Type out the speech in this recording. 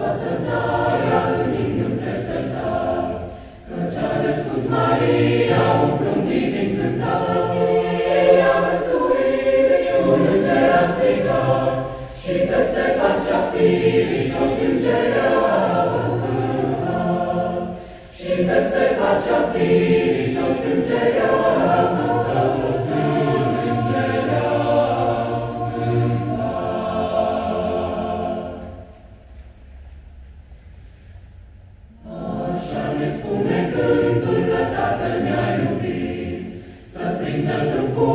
botezarea în imnul presărtați, Căci a născut Maria, umplând divin cântați, Ea mântuirii, un înger a strigat, Și peste pacea firii toți îngeri au cântat. Și peste pacea firii toți îngeri au ne spune cântul că Tatăl ne-a iubit, Să prindă trup cu